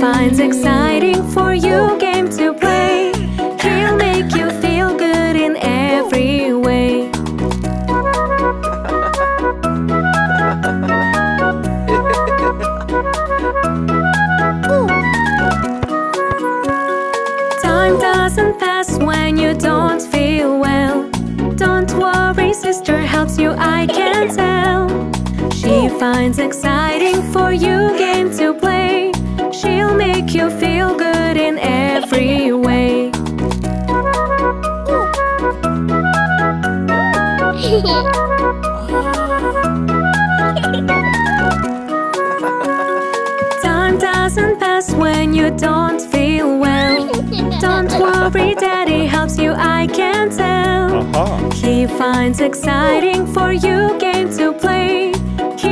finds exciting for you game to play. He'll make you feel good in every way. Time doesn't pass when you don't feel well. Don't worry, sister helps you, I can tell. Finds exciting for you game to play. She'll make you feel good in every way. Time doesn't pass when you don't feel well. Don't worry, daddy helps you, I can tell. Aha. He finds exciting for you game to play.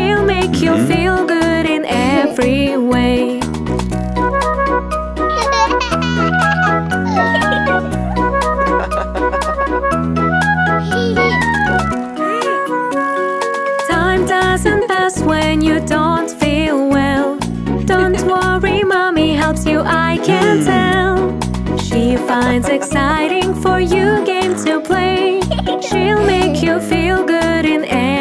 He'll make you mm-hmm. feel good in every way. Time doesn't pass when you don't feel well. Don't worry, mommy helps you, I can mm. tell. She finds exciting for you game to play. She'll make you feel good in every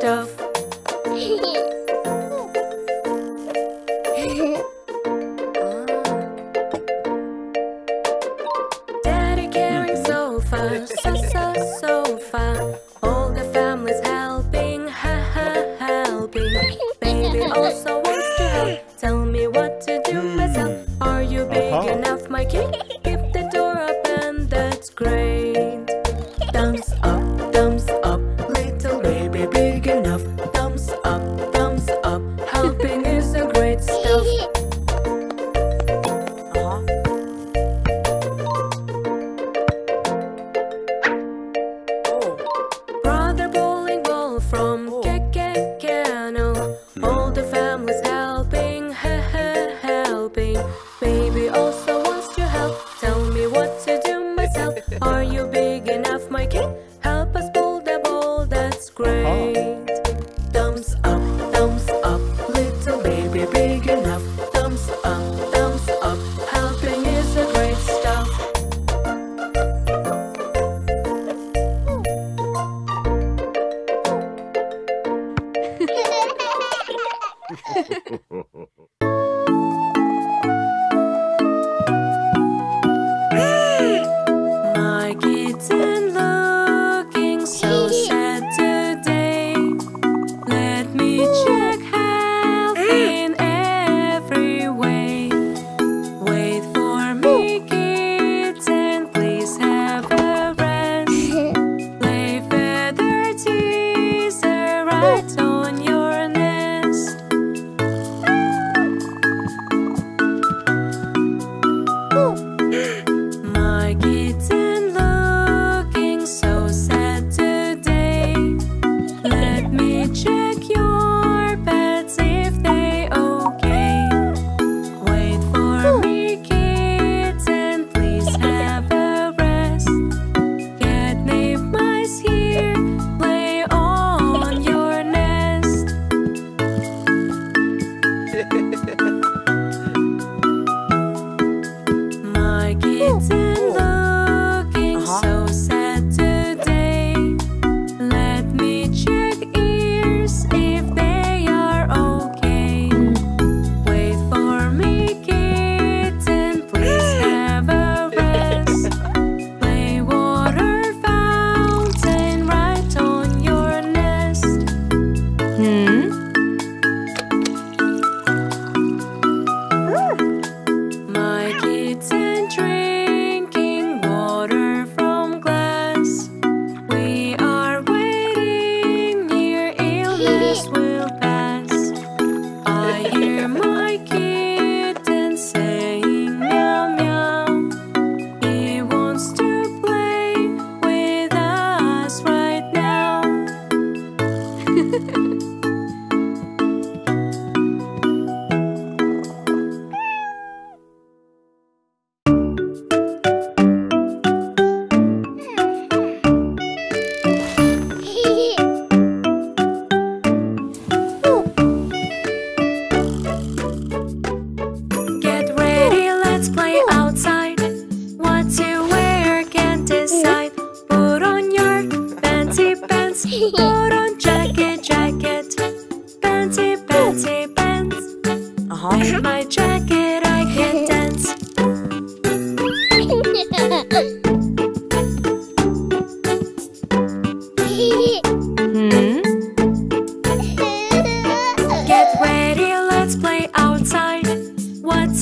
stuff. Daddy carrying sofa, so so sofa. All the family's helping, ha ha helping. Baby also wants to help. Tell me what to do myself. Are you big Uh-huh. enough, my kid? Keep the door open, that's great. Thumbs up,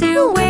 Ha ha